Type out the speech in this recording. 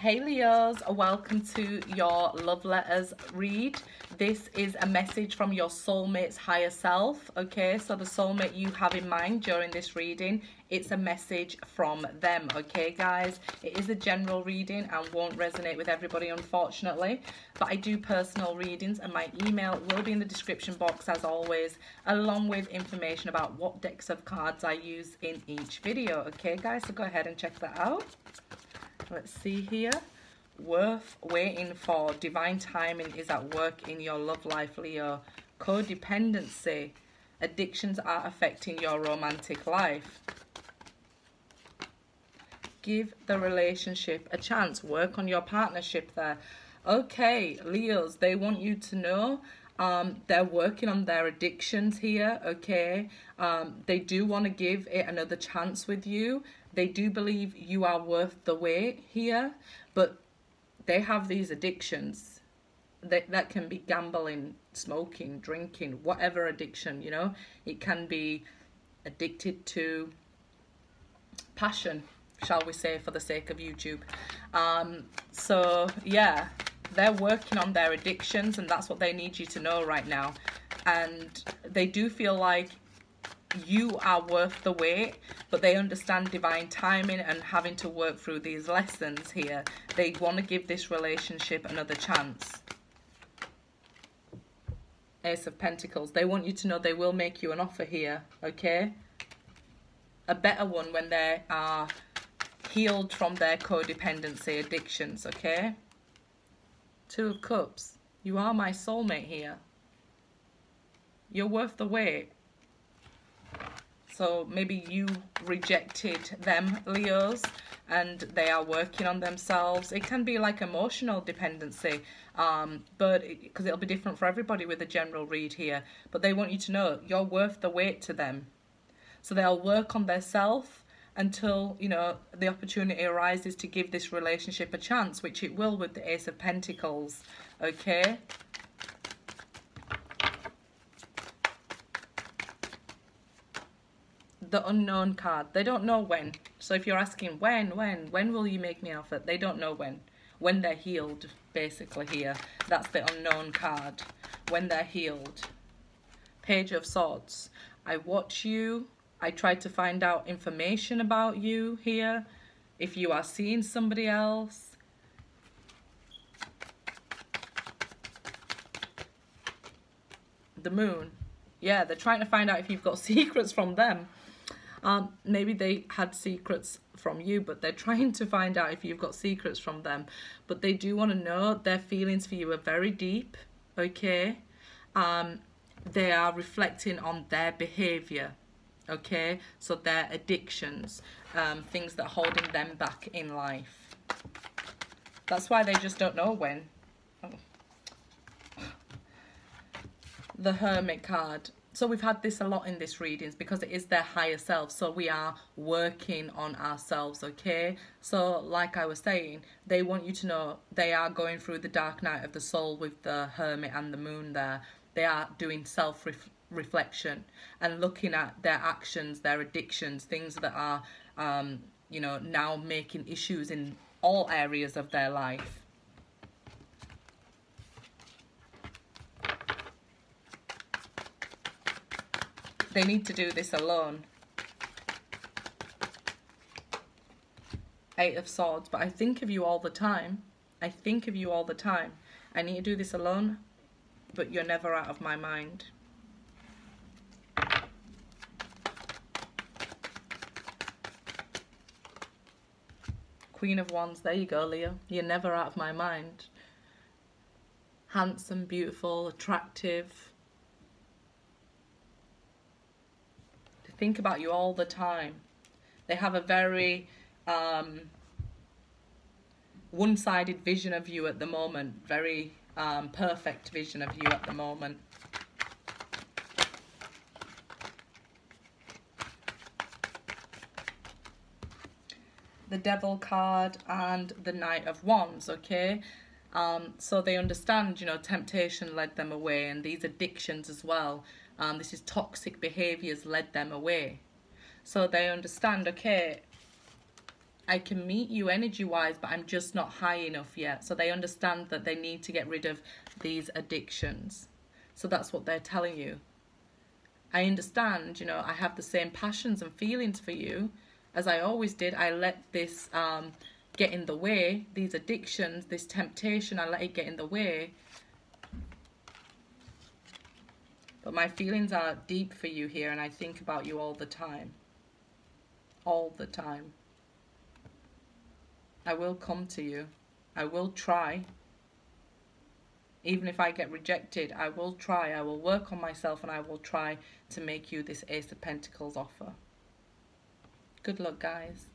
Hey Leos, welcome to your love letters read. This is a message from your soulmate's higher self, okay? So the soulmate you have in mind during this reading, it's a message from them, okay guys? It is a general reading and won't resonate with everybody unfortunately, but I do personal readings and my email will be in the description box as always, along with information about what decks of cards I use in each video, okay guys? So go ahead and check that out let's see here. Worth waiting for. Divine timing is at work in your love life leo. Codependency. Addictions are affecting your romantic life. Give the relationship a chance. Work on your partnership there. Okay leos they want you to know um, they're working on their addictions here okay? Um, they do want to give it another chance with you they do believe you are worth the wait here, but they have these addictions that, that can be gambling, smoking, drinking, whatever addiction, you know. It can be addicted to passion, shall we say, for the sake of YouTube. Um, so, yeah, they're working on their addictions and that's what they need you to know right now. And they do feel like you are worth the wait but they understand divine timing and having to work through these lessons here. They want to give this relationship another chance. Ace of pentacles they want you to know they will make you an offer here okay? A better one when they are healed from their codependency addictions okay? Two of cups you are my soulmate here. You're worth the wait so maybe you rejected them, Leos, and they are working on themselves. It can be like emotional dependency, um, but because it, it'll be different for everybody with a general read here. But they want you to know you're worth the wait to them. So they'll work on their self until you know the opportunity arises to give this relationship a chance, which it will with the Ace of Pentacles. Okay. The unknown card. They don't know when. So if you're asking when, when, when will you make me offer? They don't know when. When they're healed, basically here. That's the unknown card. When they're healed. Page of Swords. I watch you. I try to find out information about you here. If you are seeing somebody else. The moon. Yeah, they're trying to find out if you've got secrets from them. Um, maybe they had secrets from you, but they're trying to find out if you've got secrets from them. But they do want to know their feelings for you are very deep, okay? Um, they are reflecting on their behavior, okay? So their addictions, um, things that are holding them back in life. That's why they just don't know when. Oh. The Hermit card so we've had this a lot in this readings because it is their higher self. So we are working on ourselves, okay? So like I was saying, they want you to know they are going through the dark night of the soul with the hermit and the moon there. They are doing self reflection and looking at their actions, their addictions, things that are, um, you know, now making issues in all areas of their life. They need to do this alone. Eight of Swords, but I think of you all the time. I think of you all the time. I need to do this alone, but you're never out of my mind. Queen of Wands, there you go, Leo. You're never out of my mind. Handsome, beautiful, attractive, think about you all the time. They have a very um, one-sided vision of you at the moment, very um, perfect vision of you at the moment. The Devil card and the Knight of Wands, okay? Um, so they understand, you know, temptation led them away and these addictions as well um, this is toxic behaviors led them away. So they understand, okay, I can meet you energy wise, but I'm just not high enough yet. So they understand that they need to get rid of these addictions. So that's what they're telling you. I understand, you know, I have the same passions and feelings for you as I always did. I let this um, get in the way, these addictions, this temptation, I let it get in the way. But my feelings are deep for you here and I think about you all the time. All the time. I will come to you. I will try. Even if I get rejected, I will try. I will work on myself and I will try to make you this Ace of Pentacles offer. Good luck, guys.